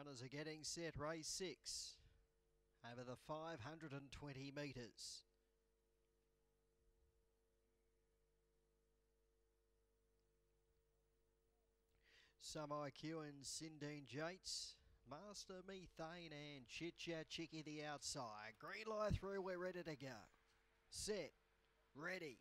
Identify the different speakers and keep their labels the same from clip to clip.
Speaker 1: Runners are getting set. Race six over the 520 metres. Some IQ and Sindine Jates. Master Methane and Chit Chat Chicky the outside. Green light through, we're ready to go. Set, ready,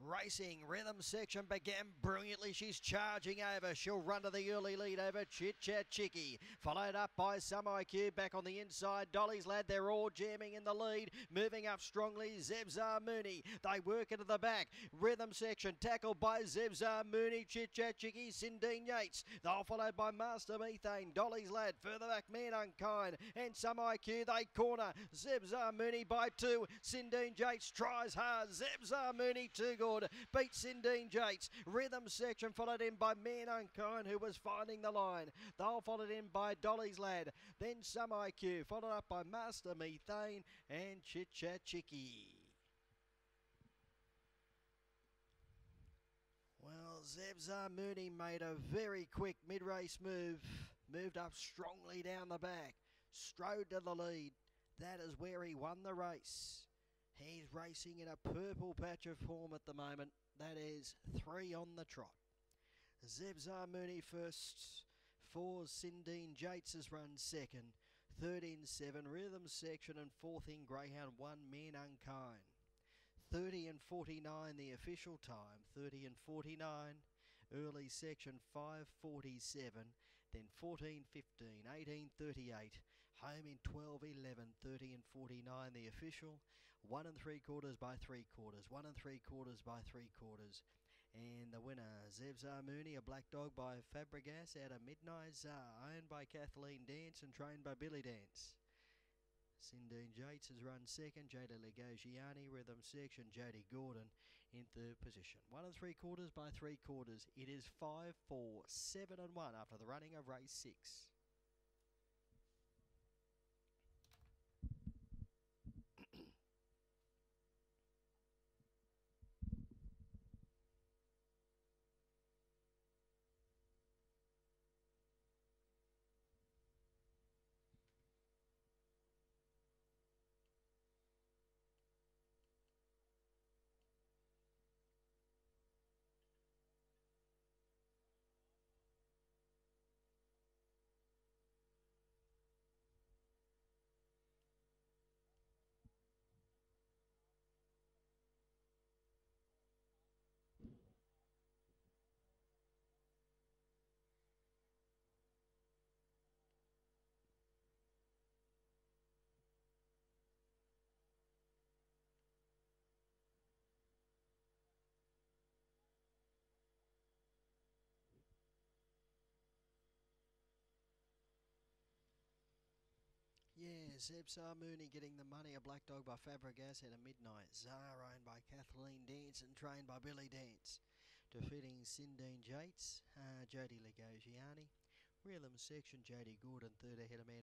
Speaker 1: Racing rhythm section began brilliantly. She's charging over. She'll run to the early lead over Chit Chat Chicky. Followed up by Some IQ back on the inside. Dolly's Lad, they're all jamming in the lead. Moving up strongly, Zebzar Mooney. They work into the back. Rhythm section tackled by Zebzar Mooney, Chit Chat Chicky, Sindine Yates. They're followed by Master Methane, Dolly's Lad. Further back, Man Unkind and Some IQ. They corner Zebzar Mooney by two. Sindine Yates tries hard. Zebzar Mooney two good. Beats Sindine Jates. Rhythm section followed in by Man Unkind, who was finding the line. They'll followed in by Dolly's Lad. Then Some IQ, followed up by Master Methane and Chit Chat Chicky. Well, Zebzar Mooney made a very quick mid-race move. Moved up strongly down the back. Strode to the lead. That is where he won the race. He's racing in a purple patch of form at the moment. That is three on the trot. Zebzar Mooney first. Four, Sindine Jates has run second. Third in seven, Rhythm Section, and fourth in Greyhound, one Man Unkind. 30 and 49 the official time 30 and 49 early section 547 then 14 15 18 38 home in 12 11 30 and 49 the official one and three quarters by three quarters one and three quarters by three quarters and the winner Zebzar Mooney a black dog by Fabregas out of Midnight Czar owned by Kathleen Dance and trained by Billy Dance Sindine Jates has run second. Jada Legogiani, rhythm section. Jody Gordon in third position. One and three quarters by three quarters. It is five, four, seven, and one after the running of race six. Yeah, Zebzar Mooney getting the money. A black dog by Fabregas at a midnight. Zar owned by Kathleen Dance and trained by Billy Dance. Defeating Sindine Jates, uh, Jody Legogiani. Rhythm section, Jody Gordon, third ahead of man.